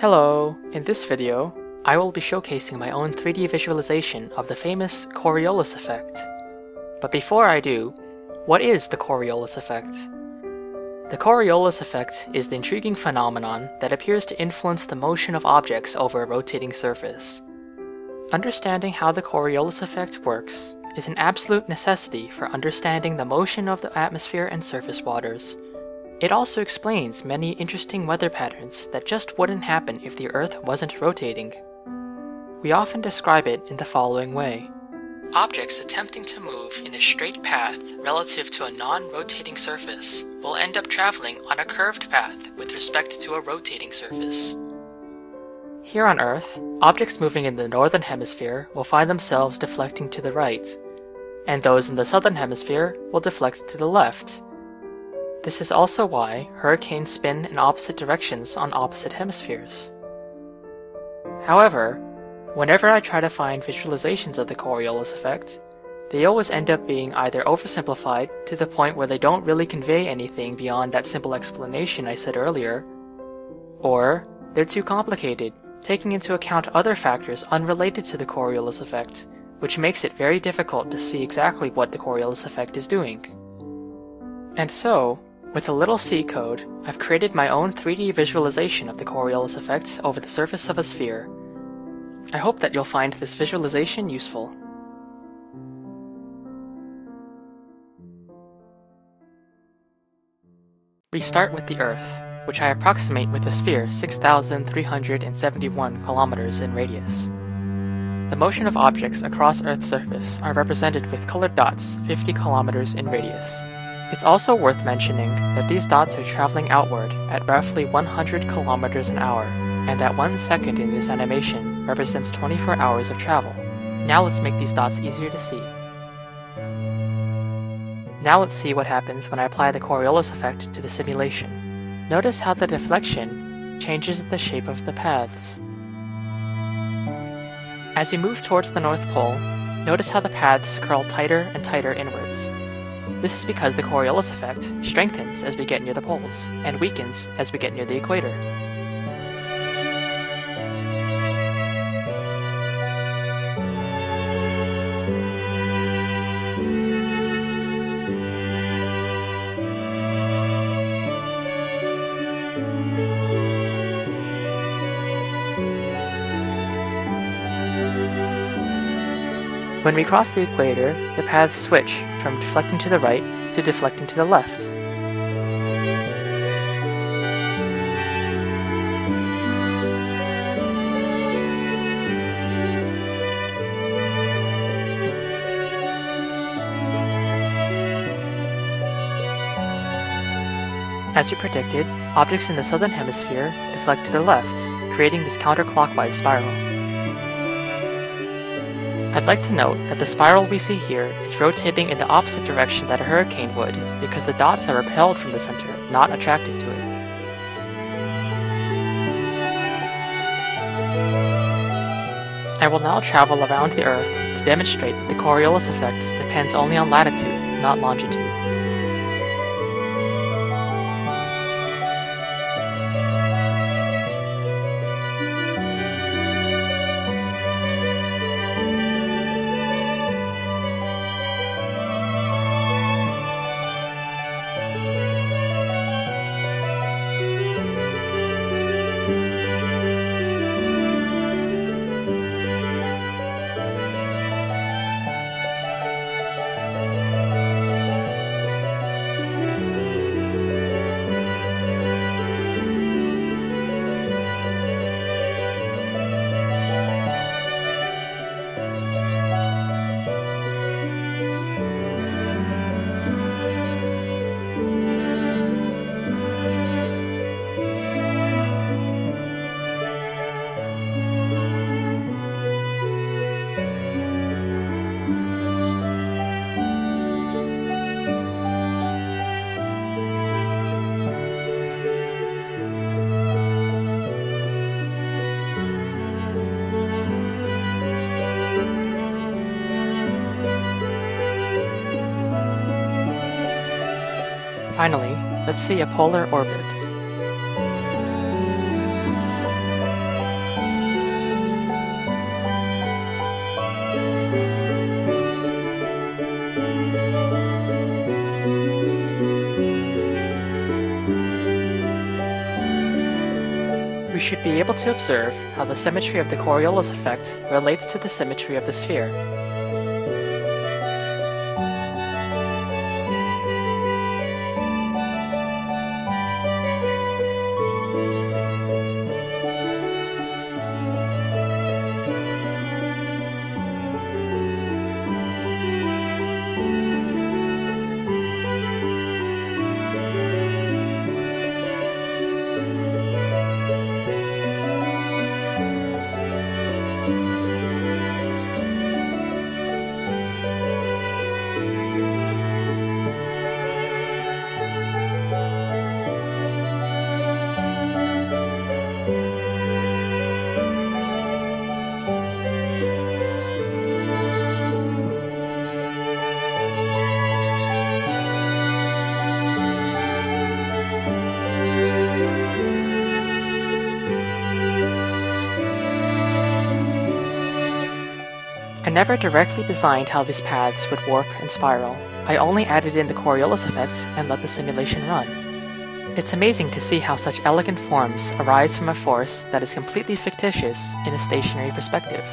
Hello! In this video, I will be showcasing my own 3D visualization of the famous Coriolis effect. But before I do, what is the Coriolis effect? The Coriolis effect is the intriguing phenomenon that appears to influence the motion of objects over a rotating surface. Understanding how the Coriolis effect works is an absolute necessity for understanding the motion of the atmosphere and surface waters. It also explains many interesting weather patterns that just wouldn't happen if the Earth wasn't rotating. We often describe it in the following way. Objects attempting to move in a straight path relative to a non-rotating surface will end up traveling on a curved path with respect to a rotating surface. Here on Earth, objects moving in the northern hemisphere will find themselves deflecting to the right, and those in the southern hemisphere will deflect to the left. This is also why hurricanes spin in opposite directions on opposite hemispheres. However, whenever I try to find visualizations of the Coriolis effect, they always end up being either oversimplified to the point where they don't really convey anything beyond that simple explanation I said earlier, or they're too complicated, taking into account other factors unrelated to the Coriolis effect, which makes it very difficult to see exactly what the Coriolis effect is doing. And so, with a little C code, I've created my own 3D visualization of the Coriolis effect over the surface of a sphere. I hope that you'll find this visualization useful. We start with the Earth, which I approximate with a sphere 6,371 kilometers in radius. The motion of objects across Earth's surface are represented with colored dots 50 kilometers in radius. It's also worth mentioning that these dots are traveling outward at roughly 100 kilometers an hour, and that one second in this animation represents 24 hours of travel. Now let's make these dots easier to see. Now let's see what happens when I apply the Coriolis effect to the simulation. Notice how the deflection changes the shape of the paths. As you move towards the North Pole, notice how the paths curl tighter and tighter inwards. This is because the Coriolis effect strengthens as we get near the poles, and weakens as we get near the equator. When we cross the equator, the paths switch from deflecting to the right to deflecting to the left. As you predicted, objects in the southern hemisphere deflect to the left, creating this counterclockwise spiral. I'd like to note that the spiral we see here is rotating in the opposite direction that a hurricane would because the dots are repelled from the center, not attracted to it. I will now travel around the Earth to demonstrate that the Coriolis effect depends only on latitude, not longitude. Finally, let's see a polar orbit. we should be able to observe how the symmetry of the Coriolis effect relates to the symmetry of the sphere. I never directly designed how these paths would warp and spiral. I only added in the Coriolis effects and let the simulation run. It's amazing to see how such elegant forms arise from a force that is completely fictitious in a stationary perspective.